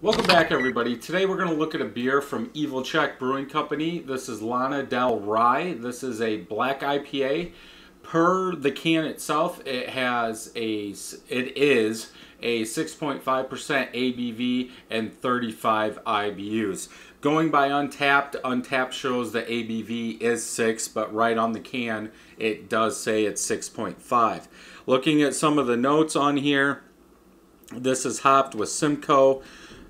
Welcome back, everybody. Today we're going to look at a beer from Evil Czech Brewing Company. This is Lana Del Rye. This is a black IPA. Per the can itself, it has a it is a 6.5% ABV and 35 IBUs. Going by Untappd, Untappd shows the ABV is 6, but right on the can it does say it's 6.5. Looking at some of the notes on here, this is hopped with Simcoe,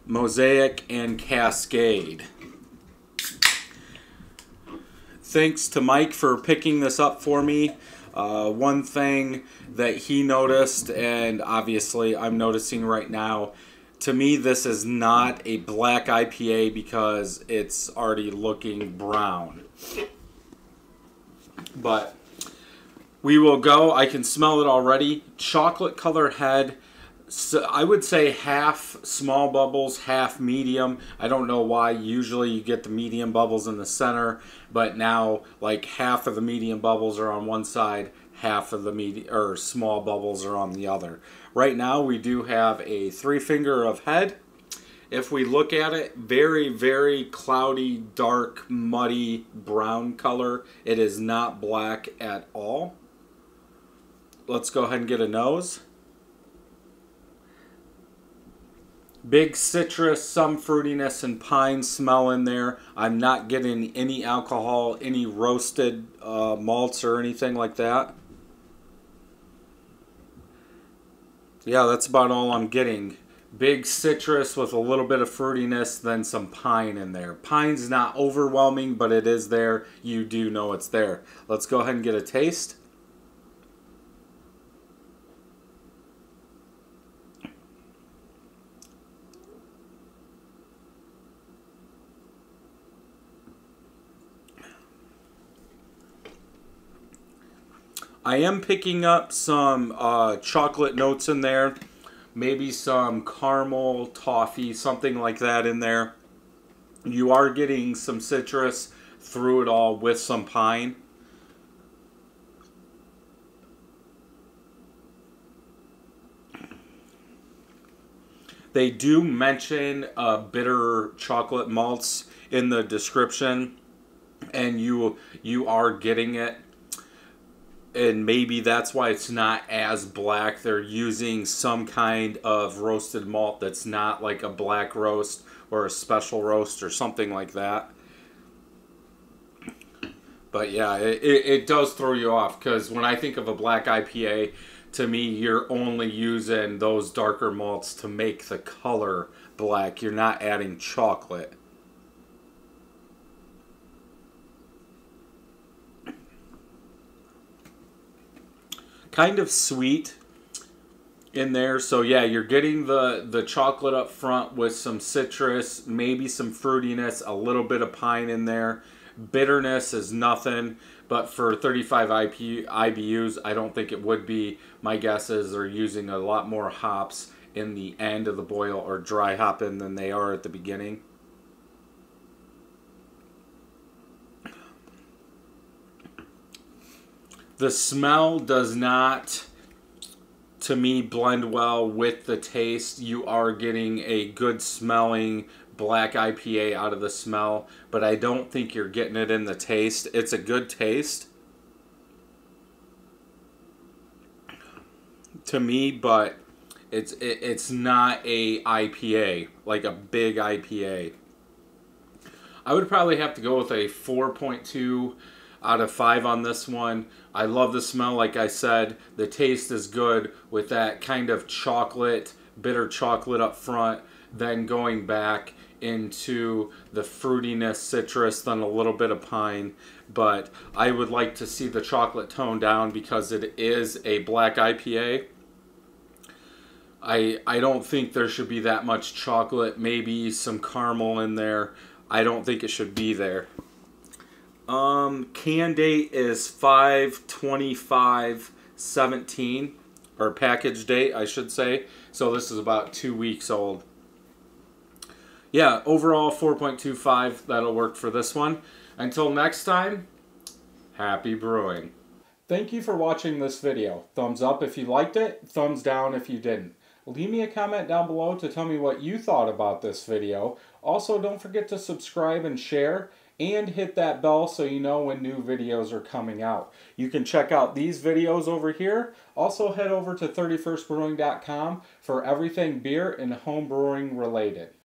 Mosaic, and Cascade. Thanks to Mike for picking this up for me. Uh, one thing that he noticed, and obviously I'm noticing right now, to me this is not a black IPA because it's already looking brown. But we will go. I can smell it already. Chocolate color head so I would say half small bubbles, half medium. I don't know why. Usually you get the medium bubbles in the center, but now like half of the medium bubbles are on one side, half of the medium or small bubbles are on the other. Right now we do have a three finger of head. If we look at it, very, very cloudy, dark, muddy brown color. It is not black at all. Let's go ahead and get a nose. Big citrus, some fruitiness and pine smell in there. I'm not getting any alcohol, any roasted uh, malts or anything like that. Yeah, that's about all I'm getting. Big citrus with a little bit of fruitiness, then some pine in there. Pine's not overwhelming, but it is there. You do know it's there. Let's go ahead and get a taste. I am picking up some uh, chocolate notes in there, maybe some caramel, toffee, something like that in there. You are getting some citrus through it all with some pine. They do mention uh, bitter chocolate malts in the description, and you you are getting it and maybe that's why it's not as black. They're using some kind of roasted malt that's not like a black roast or a special roast or something like that. But yeah, it, it does throw you off because when I think of a black IPA, to me, you're only using those darker malts to make the color black. You're not adding chocolate. Kind of sweet in there. So yeah, you're getting the the chocolate up front with some citrus, maybe some fruitiness, a little bit of pine in there. Bitterness is nothing, but for 35 IP, IBUs, I don't think it would be. My guess is they're using a lot more hops in the end of the boil or dry hopping than they are at the beginning. The smell does not, to me, blend well with the taste. You are getting a good smelling black IPA out of the smell, but I don't think you're getting it in the taste. It's a good taste to me, but it's it, it's not a IPA like a big IPA. I would probably have to go with a 4.2 out of five on this one. I love the smell, like I said. The taste is good with that kind of chocolate, bitter chocolate up front, then going back into the fruitiness, citrus, then a little bit of pine. But I would like to see the chocolate tone down because it is a black IPA. I, I don't think there should be that much chocolate, maybe some caramel in there. I don't think it should be there. Um, can date is 52517 or package date, I should say. So this is about two weeks old. Yeah, overall 4.25. That'll work for this one. Until next time, happy brewing. Thank you for watching this video. Thumbs up if you liked it, thumbs down if you didn't. leave me a comment down below to tell me what you thought about this video. Also, don't forget to subscribe and share and hit that bell so you know when new videos are coming out. You can check out these videos over here. Also head over to 31stbrewing.com for everything beer and home brewing related.